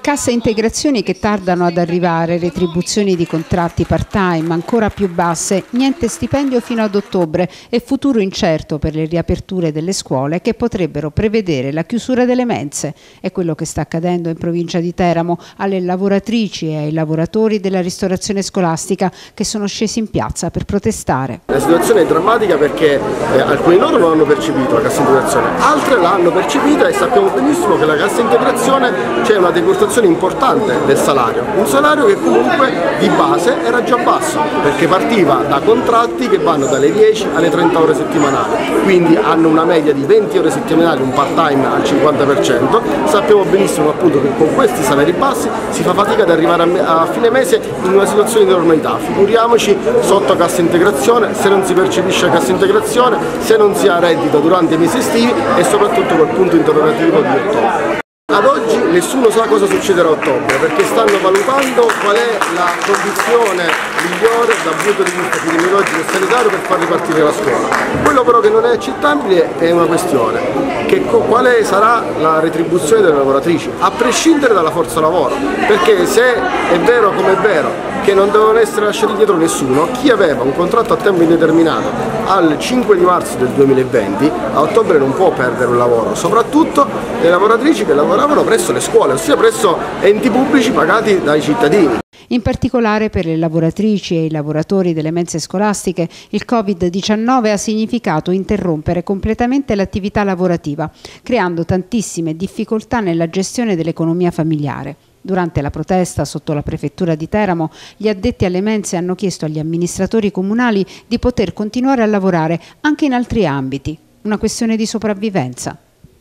Casse integrazioni che tardano ad arrivare, retribuzioni di contratti part-time ancora più basse, niente stipendio fino ad ottobre e futuro incerto per le riaperture delle scuole che potrebbero prevedere la chiusura delle mense. È quello che sta accadendo in provincia di Teramo alle lavoratrici e ai lavoratori della ristorazione scolastica che sono scesi in piazza per protestare. La situazione è drammatica perché eh, alcuni loro non hanno percepito la cassa integrazione, altre l'hanno percepita e sappiamo benissimo che la cassa integrazione c'è una decurtazione valutazione importante del salario, un salario che comunque di base era già basso perché partiva da contratti che vanno dalle 10 alle 30 ore settimanali, quindi hanno una media di 20 ore settimanali, un part time al 50%, sappiamo benissimo appunto che con questi salari bassi si fa fatica ad arrivare a, fine mese in una situazione di normalità, figuriamoci sotto cassa integrazione, se non si percepisce cassa integrazione, se non si ha reddito durante i mesi estivi e soprattutto col punto interrogativo di ottobre. Ad oggi nessuno sa cosa succederà a ottobre perché stanno valutando qual è la condizione migliore dal punto di vista epidemiologico e sanitario per far ripartire la scuola. Quello però che non è accettabile è una questione, che quale sarà la retribuzione delle lavoratrici, a prescindere dalla forza lavoro, perché se è vero come è vero che non devono essere lasciati dietro nessuno, chi aveva un contratto a tempo indeterminato al 5 di marzo del 2020 a ottobre non può perdere un lavoro, soprattutto le lavoratrici che lavoravano presso le scuole, ossia presso enti pubblici pagati dai cittadini. In particolare per le lavoratrici e i lavoratori delle mense scolastiche il Covid-19 ha significato interrompere completamente l'attività lavorativa, creando tantissime difficoltà nella gestione dell'economia familiare. Durante la protesta sotto la prefettura di Teramo, gli addetti alle mense hanno chiesto agli amministratori comunali di poter continuare a lavorare anche in altri ambiti, una questione di sopravvivenza.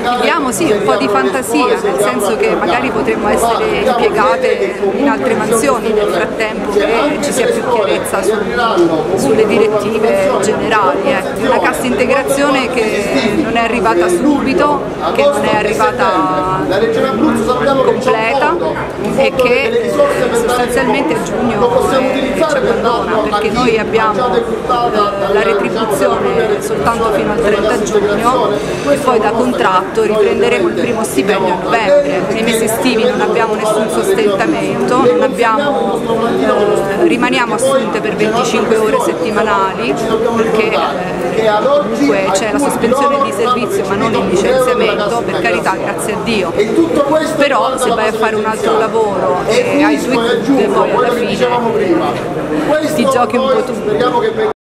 Chiediamo sì un po' di fantasia, nel senso che magari potremmo essere impiegate in altre mansioni nel frattempo che ci sia più chiarezza su, sulle direttive generali. Eh. Una cassa integrazione che non è arrivata subito, che non è arrivata completa e che sostanzialmente a giugno ci abbandona perché noi abbiamo la retribuzione soltanto fino al 30 giugno e poi da contratto riprenderemo il primo stipendio a novembre, nei mesi estivi non abbiamo nessun sostentamento, abbiamo, eh, rimaniamo assunte per 25 ore settimanali perché eh, comunque c'è la sospensione di servizio ma non il licenziamento, per carità grazie a Dio, però se vai a fare un altro lavoro e hai due cucche poi alla fine. ti giochi un po' tu.